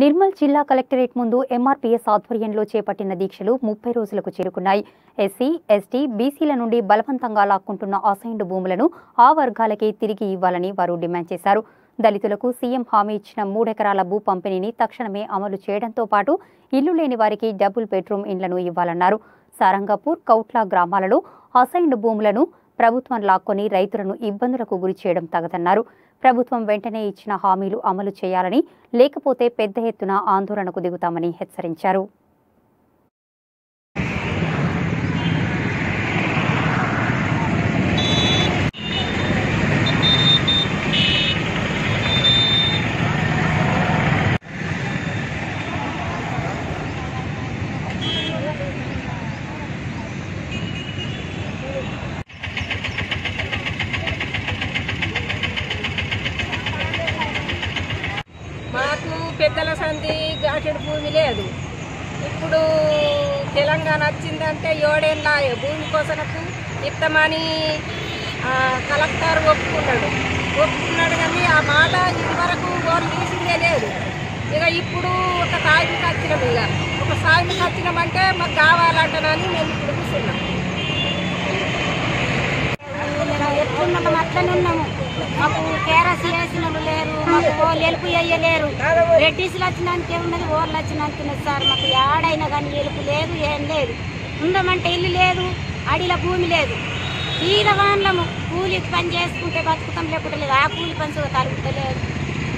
నిర్మల్ జిల్లా కలెక్టరేట్ ముందు ఎంఆర్పీఎస్ ఆధ్వర్యంలో చేపట్టిన దీక్షలు ముప్పై రోజులకు చేరుకున్నాయి. ఎస్సీ ఎస్టీ బీసీల నుండి బలవంతంగా లాక్కుంటున్న అసైన్డ్ భూములను ఆ వర్గాలకే తిరిగి ఇవ్వాలని వారు డిమాండ్ చేశారు. దళితులకు సీఎం హామీ ఇచ్చిన మూడెకరాల భూ పంపిణీని తక్షణమే అమలు చేయడంతో పాటు ఇల్లు లేని వారికి డబుల్ బెడ్రూమ్ ఇండ్లను ఇవ్వాలన్నారు. సారంగపూర్ కౌట్లా గ్రామాలలో అసైన్డ్ భూములను ప్రభుత్వం లాక్కొని రైతులను ఇబ్బందులకు గురి చేయడం తగదన్నారు. ప్రభుత్వం వెంటనే ఇచ్చిన హామీలు అమలు చేయాలని లేకపోతే పెద్ద ఎత్తున ఆందోళనకు దిగుతామని హెచ్చరించారు మాకు పెద్దల సంధి అటు భూమి లేదు. ఇప్పుడు తెలంగాణ వచ్చిందంటే ఏడేళ్ళ భూమి కోసనకు ఇస్తామని కలెక్టర్ ఒప్పుకున్నాడు. ఒప్పుకున్నాడు కానీ ఆ మాట ఇదివరకు ఓరు తీసిందే లేదు. ఇక ఇప్పుడు ఒక సాగుకి వచ్చినాం ఇక. ఒక సాగుకి వచ్చినామంటే మాకు కావాలంటనని మేము ఇప్పుడు కూర్చున్నాం. మేము ఎట్లున్నాము అట్లనే ఉన్నాము. మాకు మాకు ఎలుపు వేయలేరు రెడ్డిస్లు వచ్చినానికి ఏమున్నది ఓళ్ళు వచ్చినానికి ఉన్నది సార్. మాకు ఏడైనా కానీ ఎలుపు లేదు ఏం లేదు. ఉందామంటే ఇల్లు లేదు అడిల భూమి లేదు. తీరవాన్లము కూలికి పని చేసుకుంటే బతుకుతాం లేకుంటే లేదు. ఆ కూలి పని తరుగుతలేదు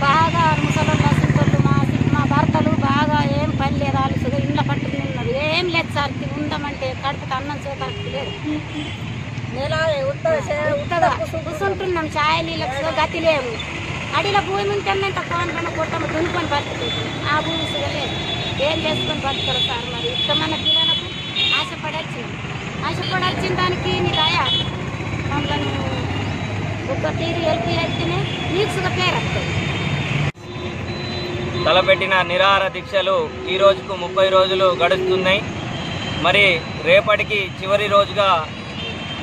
బాగా ముసలోళ్ళు అసలు మా మా భర్తలు బాగా ఏం పని లేదు వాళ్ళు సుగా ఇండ్ల పట్టుకుని ఉన్నారు. ఏం లేదు సార్ ఉందామంటే కడుపుకి అన్నం లేదు. ఉత్తర ఉత్తగా కూర్చుంటున్నాం ఛాయ్ నీళ్ళకు గతి లేవు. అడిలో భూమి ఉంటేనే తక్కువ కొట్టము దున్నుకొని బతుకుతుంది. ఆ భూమి సుగా ఏం చేసుకొని బతుకుతారు సార్ మరి? ఇష్టమైన పిల్లలకు ఆశపడి వచ్చినాం ఆశపడి వచ్చిన దానికి నీ దయ మమ్మల్ని ఒక్క తీరు ఎల్పి ఎత్తినే నీకు పేరు తలపెట్టిన నిరాహార దీక్షలు ఈ రోజుకు ముప్పై రోజులు గడుస్తున్నాయి. మరి రేపటికి చివరి రోజుగా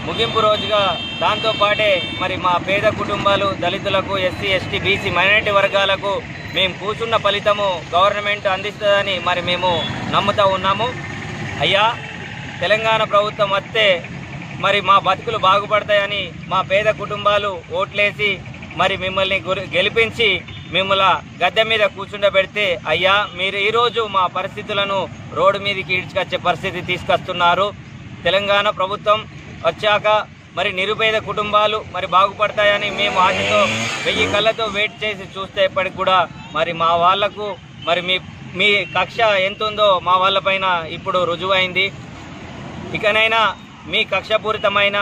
ముగింపు రోజుగా దాంతో పాటే మరి మా పేద కుటుంబాలు దళితులకు ఎస్సీ ఎస్టీ బీసీ మైనారిటీ వర్గాలకు మేము కూర్చున్న ఫలితము గవర్నమెంట్ అందిస్తుందని మరి మేము నమ్ముతూ ఉన్నాము. అయ్యా తెలంగాణ ప్రభుత్వం వస్తే మరి మా బతుకులు బాగుపడతాయని మా పేద కుటుంబాలు ఓట్లేసి మరి మిమ్మల్ని గెలిపించి మిమ్మల్ని గద్దె మీద కూర్చుండబెడితే అయ్యా మీరు ఈరోజు మా పరిస్థితులను రోడ్డు మీదకి ఈడ్చుకొచ్చే పరిస్థితి తీసుకొస్తున్నారు. తెలంగాణ ప్రభుత్వం వచ్చాక మరి నిరుపేద కుటుంబాలు మరి బాగుపడతాయని మేము ఆశతో వెయ్యి కళ్ళతో వెయిట్ చేసి చూస్తే ఇప్పటికి కూడా మరి మా వాళ్ళకు మరి మీ మీ కక్ష ఎంత ఉందో మా వాళ్ళపైన ఇప్పుడు రుజువైంది. ఇకనైనా మీ కక్షపూరితమైన